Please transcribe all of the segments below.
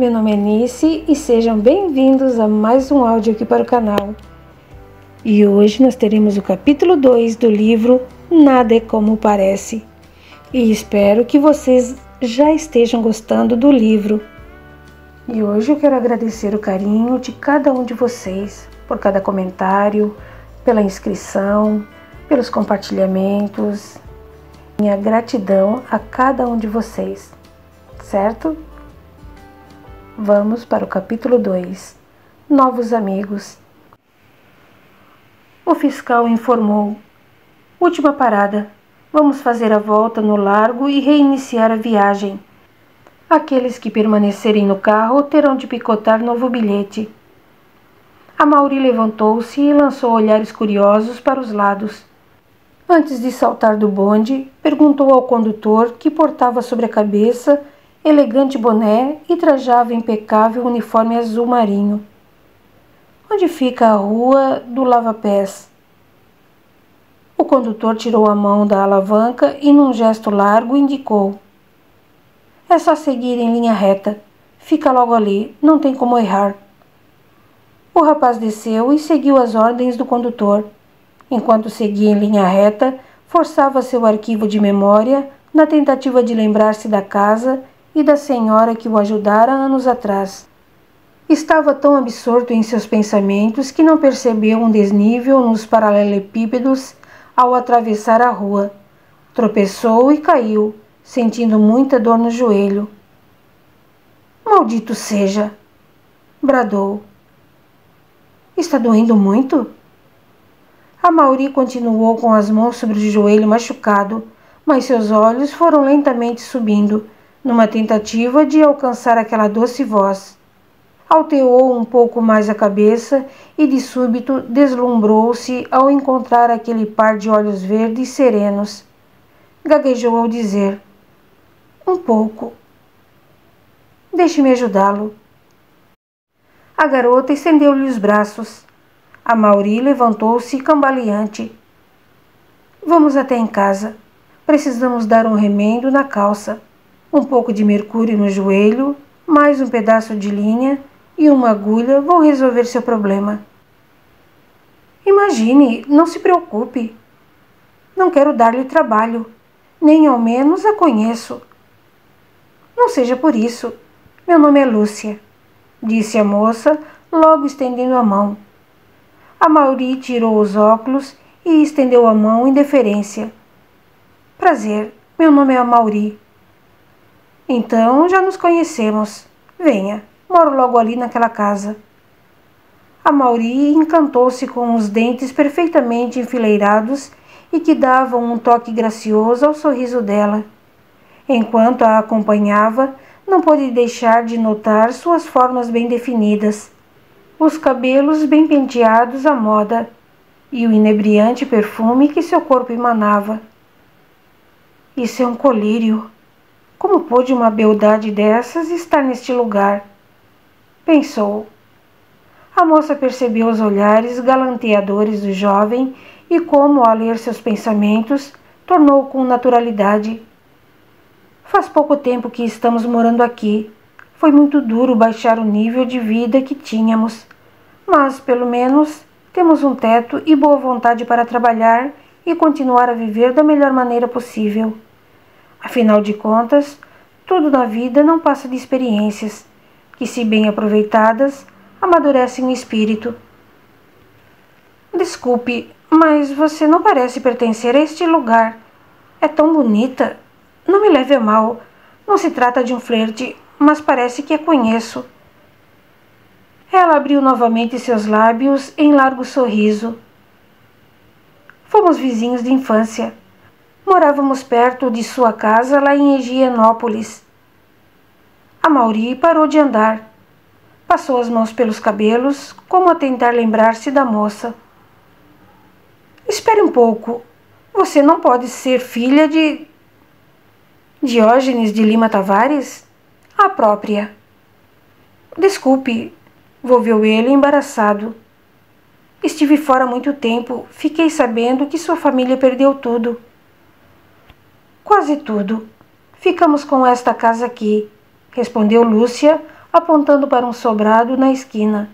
Meu nome é Nice e sejam bem-vindos a mais um áudio aqui para o canal. E hoje nós teremos o capítulo 2 do livro Nada é como parece. E espero que vocês já estejam gostando do livro. E hoje eu quero agradecer o carinho de cada um de vocês por cada comentário, pela inscrição, pelos compartilhamentos. Minha gratidão a cada um de vocês, certo? Vamos para o capítulo 2 Novos Amigos. O fiscal informou: Última parada. Vamos fazer a volta no largo e reiniciar a viagem. Aqueles que permanecerem no carro terão de picotar novo bilhete. A Mauri levantou-se e lançou olhares curiosos para os lados. Antes de saltar do bonde, perguntou ao condutor que portava sobre a cabeça elegante boné e trajava impecável uniforme azul marinho. Onde fica a rua do lava-pés? O condutor tirou a mão da alavanca e, num gesto largo, indicou: É só seguir em linha reta. Fica logo ali, não tem como errar. O rapaz desceu e seguiu as ordens do condutor. Enquanto seguia em linha reta, forçava seu arquivo de memória na tentativa de lembrar-se da casa e da senhora que o ajudara anos atrás. Estava tão absorto em seus pensamentos que não percebeu um desnível nos paralelepípedos ao atravessar a rua. Tropeçou e caiu, sentindo muita dor no joelho. Maldito seja! bradou. Está doendo muito? A Mauri continuou com as mãos sobre o joelho machucado, mas seus olhos foram lentamente subindo, numa tentativa de alcançar aquela doce voz. Alteou um pouco mais a cabeça e de súbito deslumbrou-se ao encontrar aquele par de olhos verdes serenos. Gaguejou ao dizer: Um pouco. Deixe-me ajudá-lo. A garota estendeu-lhe os braços. A Mauri levantou-se cambaleante. Vamos até em casa. Precisamos dar um remendo na calça, um pouco de mercúrio no joelho, mais um pedaço de linha e uma agulha vão resolver seu problema. Imagine, não se preocupe. Não quero dar-lhe trabalho, nem ao menos a conheço. Não seja por isso. Meu nome é Lúcia, disse a moça, logo estendendo a mão. A Mauri tirou os óculos e estendeu a mão em deferência. Prazer, meu nome é Mauri. Então já nos conhecemos. Venha, moro logo ali naquela casa. A Mauri encantou-se com os dentes perfeitamente enfileirados e que davam um toque gracioso ao sorriso dela. Enquanto a acompanhava, não pôde deixar de notar suas formas bem definidas os cabelos bem penteados à moda e o inebriante perfume que seu corpo emanava. Isso é um colírio. Como pôde uma beldade dessas estar neste lugar? Pensou. A moça percebeu os olhares galanteadores do jovem e, como ao ler seus pensamentos, tornou com naturalidade. Faz pouco tempo que estamos morando aqui. Foi muito duro baixar o nível de vida que tínhamos mas pelo menos temos um teto e boa vontade para trabalhar e continuar a viver da melhor maneira possível. Afinal de contas, tudo na vida não passa de experiências que, se bem aproveitadas, amadurecem o espírito. Desculpe, mas você não parece pertencer a este lugar. É tão bonita. Não me leve a mal. Não se trata de um flerte, mas parece que a conheço. Ela abriu novamente seus lábios em largo sorriso. Fomos vizinhos de infância. Morávamos perto de sua casa lá em Higienópolis. A Mauri parou de andar. Passou as mãos pelos cabelos, como a tentar lembrar-se da moça. Espere um pouco. Você não pode ser filha de. Diógenes de Lima Tavares? A própria. Desculpe, Volveu ele embaraçado. Estive fora muito tempo. Fiquei sabendo que sua família perdeu tudo. Quase tudo. Ficamos com esta casa aqui. respondeu Lúcia, apontando para um sobrado na esquina.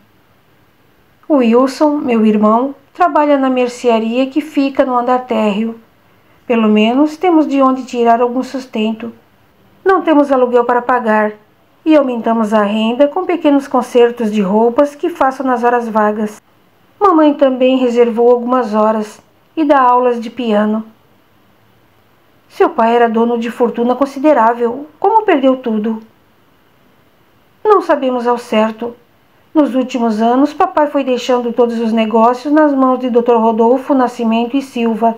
O Wilson, meu irmão, trabalha na mercearia que fica no andar térreo. Pelo menos temos de onde tirar algum sustento. Não temos aluguel para pagar e aumentamos a renda com pequenos concertos de roupas que faço nas horas vagas. Mamãe também reservou algumas horas e dá aulas de piano. Seu pai era dono de fortuna considerável. Como perdeu tudo? Não sabemos ao certo. Nos últimos anos, papai foi deixando todos os negócios nas mãos de Dr. Rodolfo Nascimento e Silva.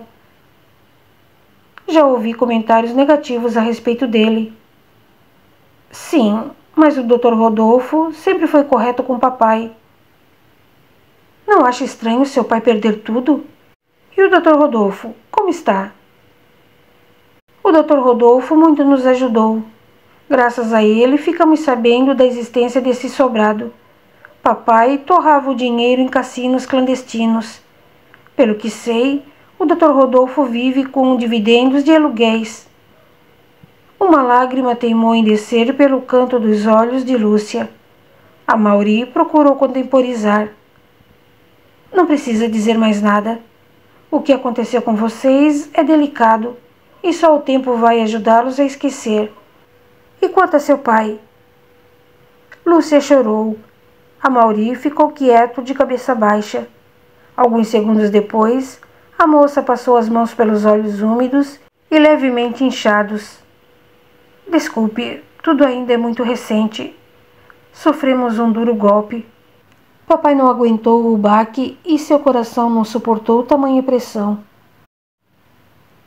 Já ouvi comentários negativos a respeito dele. Sim, mas o Dr. Rodolfo sempre foi correto com papai. Não acha estranho seu pai perder tudo? E o Dr. Rodolfo, como está? O Dr. Rodolfo muito nos ajudou. Graças a ele, ficamos sabendo da existência desse sobrado. Papai torrava o dinheiro em cassinos clandestinos. Pelo que sei, o Dr. Rodolfo vive com dividendos de aluguéis. Uma lágrima teimou em descer pelo canto dos olhos de Lúcia. A Mauri procurou contemporizar. Não precisa dizer mais nada. O que aconteceu com vocês é delicado e só o tempo vai ajudá-los a esquecer. E quanto a seu pai? Lúcia chorou. A Mauri ficou quieto de cabeça baixa. Alguns segundos depois, a moça passou as mãos pelos olhos úmidos e levemente inchados. Desculpe, tudo ainda é muito recente. Sofremos um duro golpe. Papai não aguentou o baque e seu coração não suportou tamanha pressão.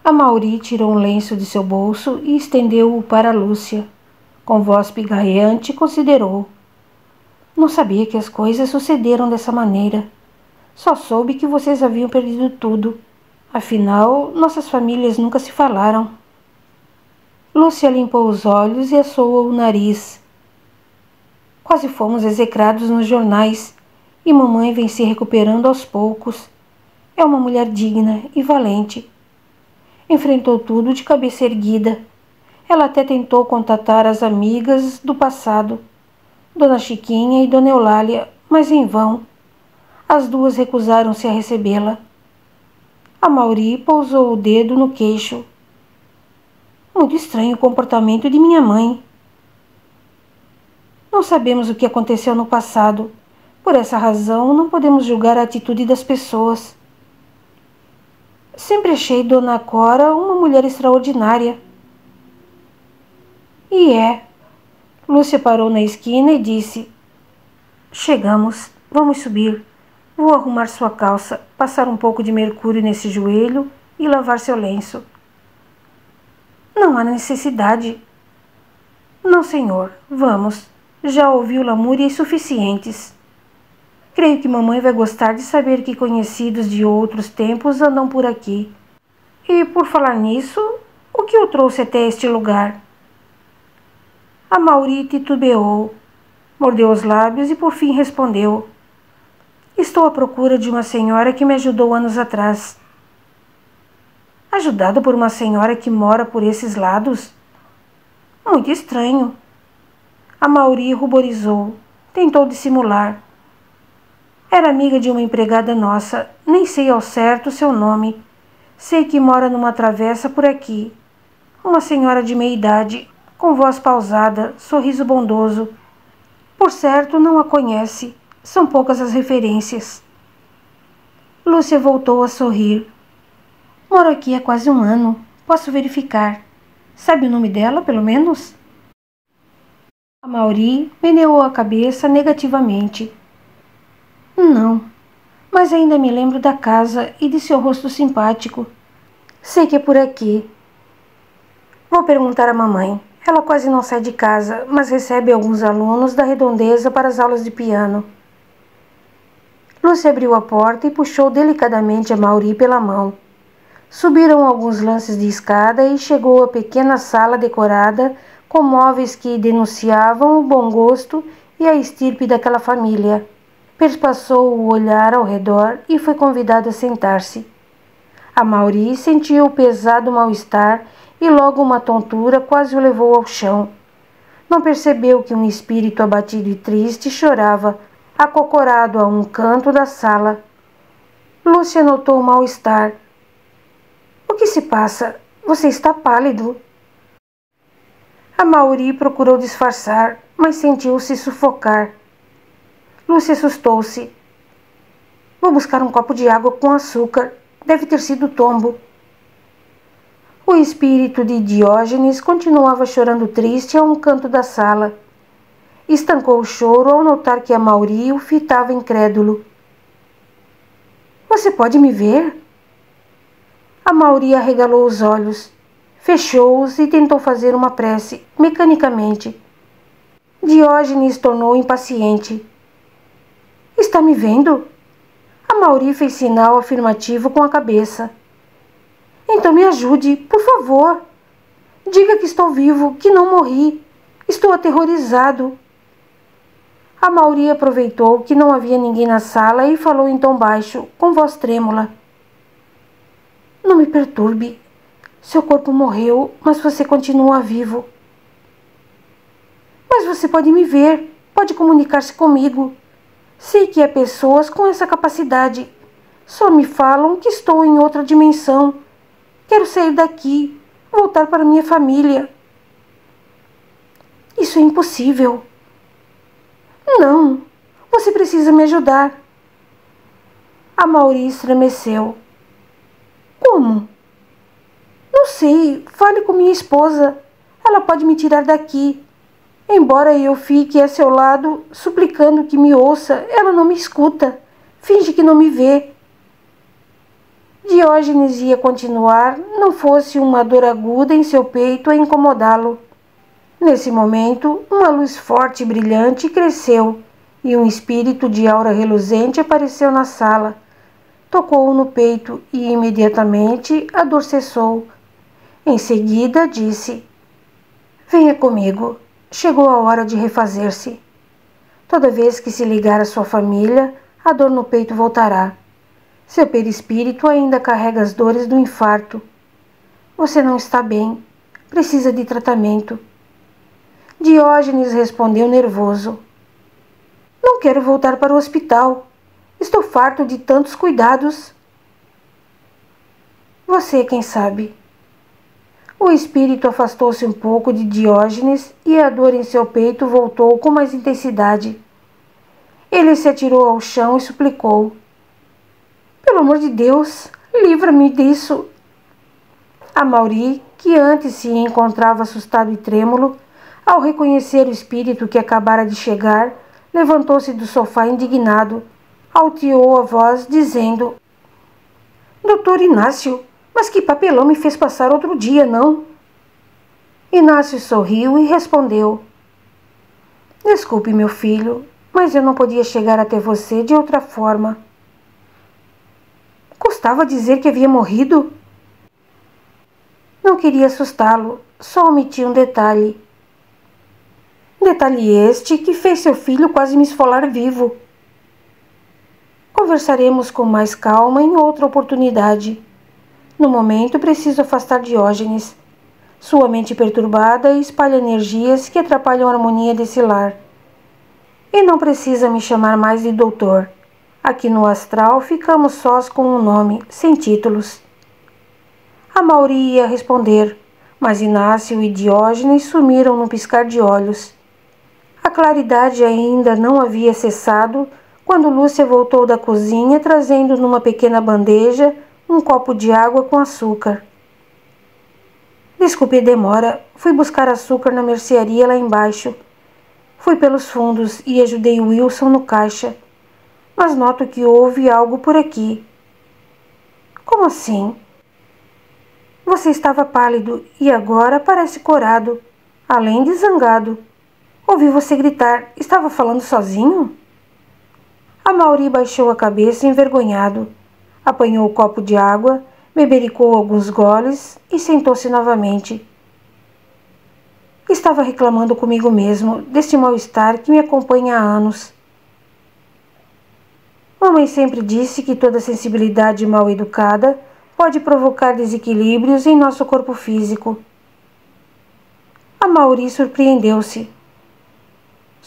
A Mauri tirou um lenço de seu bolso e estendeu-o para Lúcia. Com voz pigarreante, considerou. Não sabia que as coisas sucederam dessa maneira. Só soube que vocês haviam perdido tudo. Afinal, nossas famílias nunca se falaram. Lúcia limpou os olhos e assoou o nariz. Quase fomos execrados nos jornais e mamãe vem se recuperando aos poucos. É uma mulher digna e valente. Enfrentou tudo de cabeça erguida. Ela até tentou contatar as amigas do passado, Dona Chiquinha e Dona Eulália, mas em vão. As duas recusaram-se a recebê-la. A Mauri pousou o dedo no queixo. Muito estranho o comportamento de minha mãe. Não sabemos o que aconteceu no passado. Por essa razão, não podemos julgar a atitude das pessoas. Sempre achei Dona Cora uma mulher extraordinária. E é. Lúcia parou na esquina e disse: Chegamos, vamos subir. Vou arrumar sua calça, passar um pouco de mercúrio nesse joelho e lavar seu lenço. Não há necessidade. Não, senhor, vamos. Já ouviu lamúrias suficientes. Creio que mamãe vai gostar de saber que conhecidos de outros tempos andam por aqui. E por falar nisso, o que o trouxe até este lugar? A Mauri titubeou, mordeu os lábios e por fim respondeu: Estou à procura de uma senhora que me ajudou anos atrás. Ajudado por uma senhora que mora por esses lados? Muito estranho. A Mauri ruborizou, tentou dissimular. Era amiga de uma empregada nossa, nem sei ao certo seu nome. Sei que mora numa travessa por aqui. Uma senhora de meia idade, com voz pausada, sorriso bondoso. Por certo, não a conhece. São poucas as referências. Lúcia voltou a sorrir. Moro aqui há quase um ano. Posso verificar. Sabe o nome dela, pelo menos? A Mauri meneou a cabeça negativamente. Não, mas ainda me lembro da casa e de seu rosto simpático. Sei que é por aqui. Vou perguntar à mamãe. Ela quase não sai de casa, mas recebe alguns alunos da redondeza para as aulas de piano. Lúcia abriu a porta e puxou delicadamente a Mauri pela mão. Subiram alguns lances de escada e chegou à pequena sala decorada com móveis que denunciavam o bom gosto e a estirpe daquela família. Perspassou o olhar ao redor e foi convidado a sentar-se. A Mauri sentiu o pesado mal-estar e logo uma tontura quase o levou ao chão. Não percebeu que um espírito abatido e triste chorava, acocorado a um canto da sala. Lúcia notou o mal-estar. O que se passa? Você está pálido. A Mauri procurou disfarçar, mas sentiu-se sufocar. Lúcia assustou-se. Vou buscar um copo de água com açúcar. Deve ter sido tombo. O espírito de Diógenes continuava chorando triste a um canto da sala. Estancou o choro ao notar que a Mauri o fitava incrédulo. Você pode me ver? A Mauri arregalou os olhos, fechou-os e tentou fazer uma prece, mecanicamente. Diógenes tornou impaciente. Está me vendo? A Mauri fez sinal afirmativo com a cabeça. Então me ajude, por favor. Diga que estou vivo, que não morri. Estou aterrorizado. A Mauri aproveitou que não havia ninguém na sala e falou em tom baixo, com voz trêmula. Não me perturbe. Seu corpo morreu, mas você continua vivo. Mas você pode me ver, pode comunicar-se comigo. Sei que há pessoas com essa capacidade. Só me falam que estou em outra dimensão. Quero sair daqui, voltar para minha família. Isso é impossível. Não, você precisa me ajudar. A Mauri estremeceu. Como? Não sei, fale com minha esposa. Ela pode me tirar daqui. Embora eu fique a seu lado, suplicando que me ouça, ela não me escuta. Finge que não me vê. Diógenes ia continuar, não fosse uma dor aguda em seu peito a incomodá-lo. Nesse momento, uma luz forte e brilhante cresceu e um espírito de aura reluzente apareceu na sala. Tocou-o no peito e imediatamente a dor cessou. Em seguida, disse: Venha comigo. Chegou a hora de refazer-se. Toda vez que se ligar à sua família, a dor no peito voltará. Seu perispírito ainda carrega as dores do infarto. Você não está bem. Precisa de tratamento. Diógenes respondeu nervoso. Não quero voltar para o hospital. Estou farto de tantos cuidados. Você, quem sabe? O espírito afastou-se um pouco de Diógenes e a dor em seu peito voltou com mais intensidade. Ele se atirou ao chão e suplicou: Pelo amor de Deus, livra-me disso. A Mauri, que antes se encontrava assustado e trêmulo, ao reconhecer o espírito que acabara de chegar, levantou-se do sofá indignado, alteou a voz, dizendo: Doutor Inácio, mas que papelão me fez passar outro dia, não? Inácio sorriu e respondeu: Desculpe, meu filho, mas eu não podia chegar até você de outra forma. Custava dizer que havia morrido? Não queria assustá-lo, só omiti um detalhe. Detalhe este que fez seu filho quase me esfolar vivo. Conversaremos com mais calma em outra oportunidade. No momento, preciso afastar Diógenes. Sua mente perturbada espalha energias que atrapalham a harmonia desse lar. E não precisa me chamar mais de doutor. Aqui no astral ficamos sós com um nome, sem títulos. A Mauri ia responder, mas Inácio e Diógenes sumiram num piscar de olhos. A claridade ainda não havia cessado quando Lúcia voltou da cozinha trazendo numa pequena bandeja um copo de água com açúcar. Desculpe a demora, fui buscar açúcar na mercearia lá embaixo. Fui pelos fundos e ajudei Wilson no caixa, mas noto que houve algo por aqui. Como assim? Você estava pálido e agora parece corado, além de zangado. Ouvi você gritar. Estava falando sozinho? A Mauri baixou a cabeça envergonhado apanhou o copo de água, bebericou alguns goles e sentou-se novamente. Estava reclamando comigo mesmo deste mal-estar que me acompanha há anos. Mamãe sempre disse que toda sensibilidade mal educada pode provocar desequilíbrios em nosso corpo físico. A Mauri surpreendeu-se.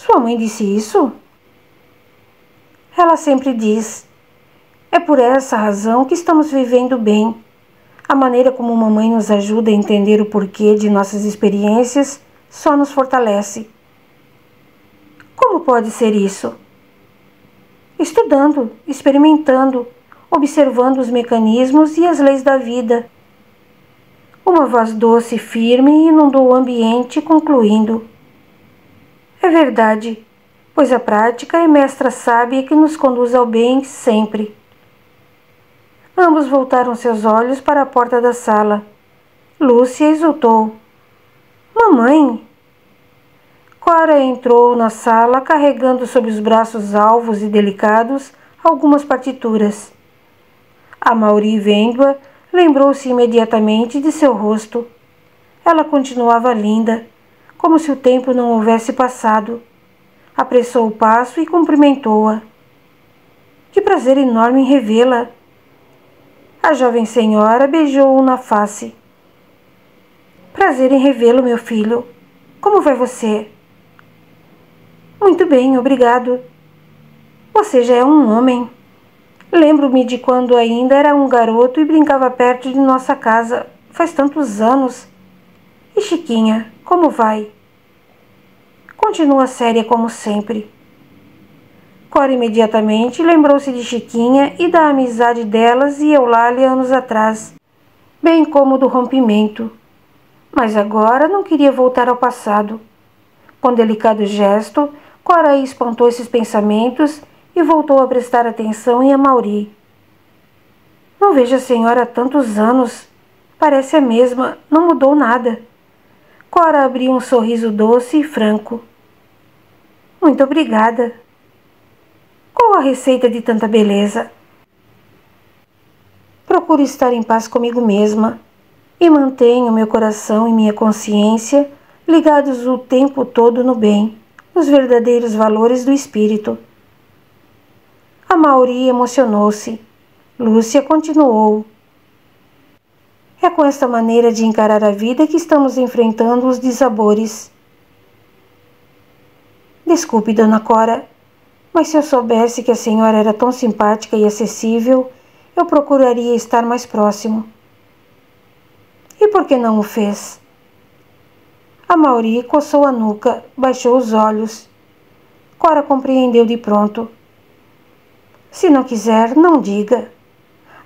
Mamãe disse isso? Ela sempre diz. É por essa razão que estamos vivendo bem. A maneira como mamãe nos ajuda a entender o porquê de nossas experiências só nos fortalece. Como pode ser isso? Estudando, experimentando, observando os mecanismos e as leis da vida. Uma voz doce e firme inundou o ambiente, concluindo: É verdade, pois a prática é mestra sábia que nos conduz ao bem sempre. Ambos voltaram seus olhos para a porta da sala. Lúcia exultou. Mamãe! Cora entrou na sala carregando sob os braços alvos e delicados algumas partituras. A Mauri, vendo-a, lembrou-se imediatamente de seu rosto. Ela continuava linda, como se o tempo não houvesse passado. Apressou o passo e cumprimentou-a. Que prazer enorme em revê-la! A jovem senhora beijou-o na face. Prazer em revê-lo, meu filho. Como vai você? Muito bem, obrigado. Você já é um homem. Lembro-me de quando ainda era um garoto e brincava perto de nossa casa. Faz tantos anos. E Chiquinha, como vai? Continua séria como sempre. Cora imediatamente lembrou-se de Chiquinha e da amizade delas e Eulália anos atrás, bem como do rompimento. Mas agora não queria voltar ao passado. Com delicado gesto, Cora espantou esses pensamentos e voltou a prestar atenção em Amauri. Não vejo a senhora há tantos anos. Parece a mesma, não mudou nada. Cora abriu um sorriso doce e franco. Muito obrigada. Qual a receita de tanta beleza? Procuro estar em paz comigo mesma e mantenho meu coração e minha consciência ligados o tempo todo no bem, nos verdadeiros valores do espírito. A Mauri emocionou-se. Lúcia continuou. É com esta maneira de encarar a vida que estamos enfrentando os desabores. Desculpe, dona Cora, mas se eu soubesse que a senhora era tão simpática e acessível, eu procuraria estar mais próximo. E por que não o fez? A Mauri coçou a nuca, baixou os olhos. Cora compreendeu de pronto. Se não quiser, não diga.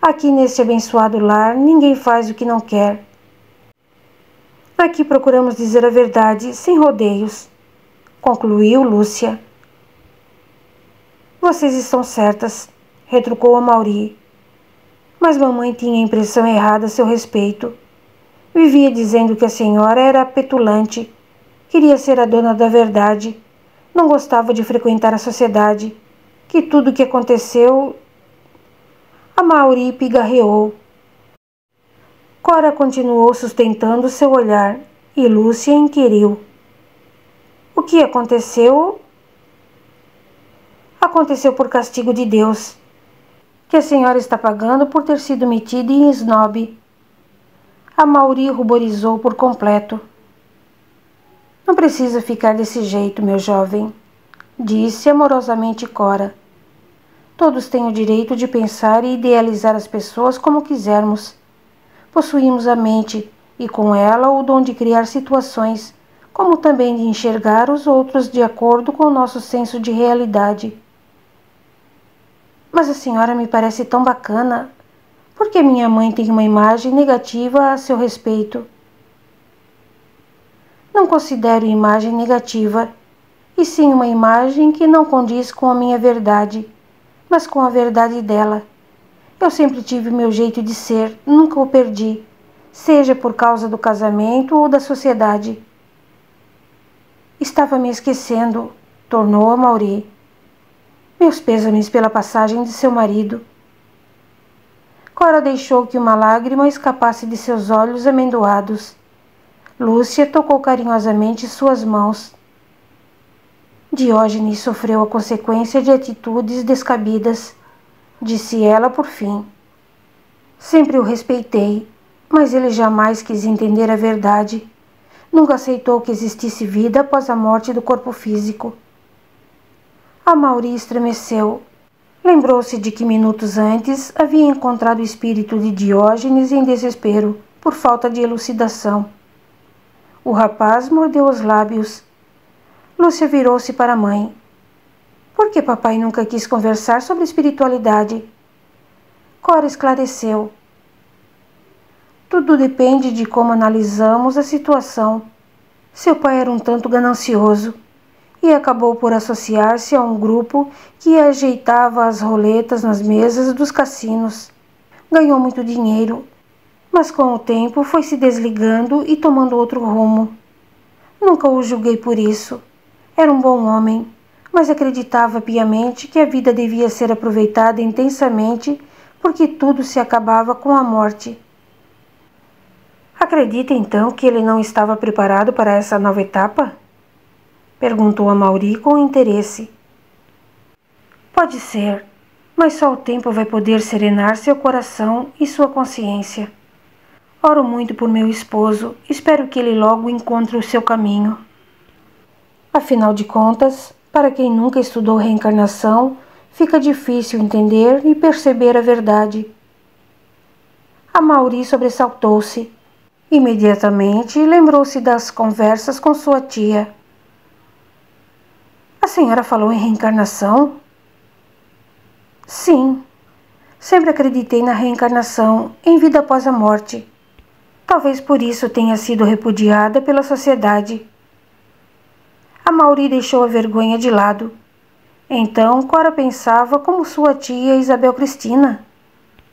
Aqui neste abençoado lar, ninguém faz o que não quer. Aqui procuramos dizer a verdade, sem rodeios, concluiu Lúcia. Vocês estão certas, retrucou a Mauri. Mas mamãe tinha a impressão errada a seu respeito. Vivia dizendo que a senhora era petulante, queria ser a dona da verdade, não gostava de frequentar a sociedade, que tudo o que aconteceu. A Mauri pigarreou. Cora continuou sustentando seu olhar e Lúcia inquiriu. O que aconteceu aconteceu por castigo de Deus, que a senhora está pagando por ter sido metida em snob. A Mauri ruborizou por completo. Não precisa ficar desse jeito, meu jovem, disse amorosamente Cora. Todos têm o direito de pensar e idealizar as pessoas como quisermos. Possuímos a mente e com ela o dom de criar situações, como também de enxergar os outros de acordo com o nosso senso de realidade. Mas a senhora me parece tão bacana. Por que minha mãe tem uma imagem negativa a seu respeito? Não considero imagem negativa, e sim uma imagem que não condiz com a minha verdade, mas com a verdade dela. Eu sempre tive meu jeito de ser, nunca o perdi, seja por causa do casamento ou da sociedade. Estava me esquecendo, tornou a Mauri. Meus pêsames pela passagem de seu marido. Cora deixou que uma lágrima escapasse de seus olhos amendoados. Lúcia tocou carinhosamente suas mãos. Diógenes sofreu a consequência de atitudes descabidas, disse ela por fim. Sempre o respeitei, mas ele jamais quis entender a verdade. Nunca aceitou que existisse vida após a morte do corpo físico. A Mauri estremeceu. Lembrou-se de que minutos antes havia encontrado o espírito de Diógenes em desespero por falta de elucidação. O rapaz mordeu os lábios. Lúcia virou-se para a mãe. Por que papai nunca quis conversar sobre espiritualidade? Cora esclareceu. Tudo depende de como analisamos a situação. Seu pai era um tanto ganancioso e acabou por associar-se a um grupo que ajeitava as roletas nas mesas dos cassinos. Ganhou muito dinheiro, mas com o tempo foi se desligando e tomando outro rumo. Nunca o julguei por isso. Era um bom homem, mas acreditava piamente que a vida devia ser aproveitada intensamente porque tudo se acabava com a morte. Acredita então que ele não estava preparado para essa nova etapa? Perguntou a Mauri com interesse. Pode ser, mas só o tempo vai poder serenar seu coração e sua consciência. Oro muito por meu esposo, espero que ele logo encontre o seu caminho. Afinal de contas, para quem nunca estudou reencarnação, fica difícil entender e perceber a verdade. A Mauri sobressaltou-se. Imediatamente lembrou-se das conversas com sua tia. A senhora falou em reencarnação? Sim. Sempre acreditei na reencarnação em vida após a morte. Talvez por isso tenha sido repudiada pela sociedade. A Mauri deixou a vergonha de lado. Então Cora pensava como sua tia Isabel Cristina.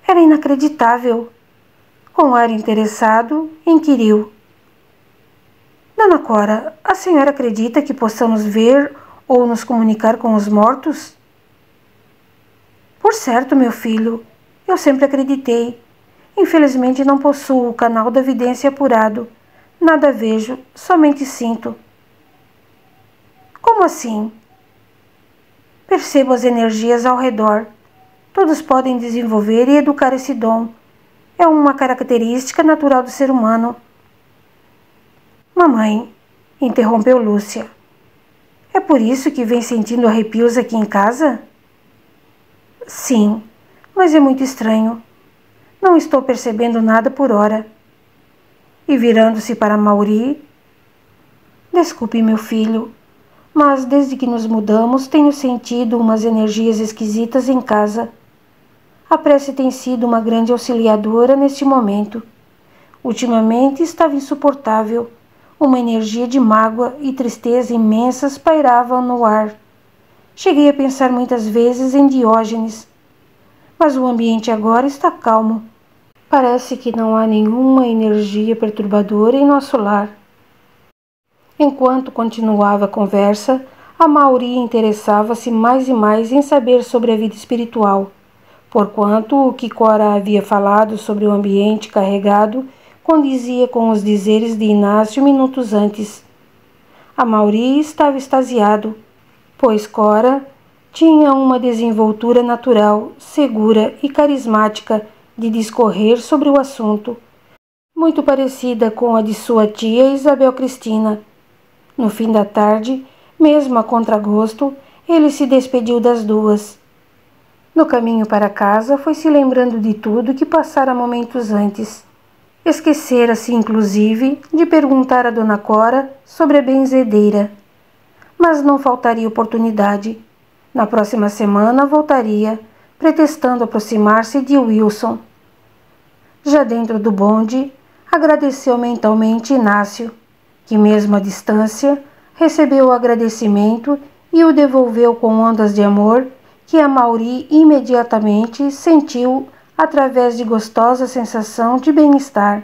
Era inacreditável. Com ar interessado, inquiriu: Dona Cora, a senhora acredita que possamos ver ou nos comunicar com os mortos? Por certo, meu filho, eu sempre acreditei. Infelizmente não possuo o canal da vidência apurado. Nada vejo, somente sinto. Como assim? Percebo as energias ao redor. Todos podem desenvolver e educar esse dom. É uma característica natural do ser humano. Mamãe, interrompeu Lúcia. É por isso que vem sentindo arrepios aqui em casa? Sim, mas é muito estranho. Não estou percebendo nada por hora. E virando-se para Mauri, Desculpe, meu filho, mas desde que nos mudamos tenho sentido umas energias esquisitas em casa. A prece tem sido uma grande auxiliadora neste momento. Ultimamente estava insuportável uma energia de mágoa e tristeza imensas pairavam no ar. Cheguei a pensar muitas vezes em Diógenes, mas o ambiente agora está calmo. Parece que não há nenhuma energia perturbadora em nosso lar. Enquanto continuava a conversa, a Mauri interessava-se mais e mais em saber sobre a vida espiritual, porquanto o que Cora havia falado sobre o ambiente carregado condizia com os dizeres de Inácio minutos antes. A Mauri estava extasiado, pois Cora tinha uma desenvoltura natural, segura e carismática de discorrer sobre o assunto, muito parecida com a de sua tia Isabel Cristina. No fim da tarde, mesmo a contragosto, ele se despediu das duas. No caminho para casa, foi se lembrando de tudo que passara momentos antes. Esquecera-se, inclusive, de perguntar a Dona Cora sobre a benzedeira. Mas não faltaria oportunidade. Na próxima semana voltaria, pretextando aproximar-se de Wilson. Já dentro do bonde, agradeceu mentalmente Inácio, que, mesmo à distância, recebeu o agradecimento e o devolveu com ondas de amor que a Mauri imediatamente sentiu através de gostosa sensação de bem-estar.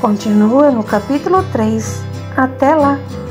Continua no capítulo 3. Até lá!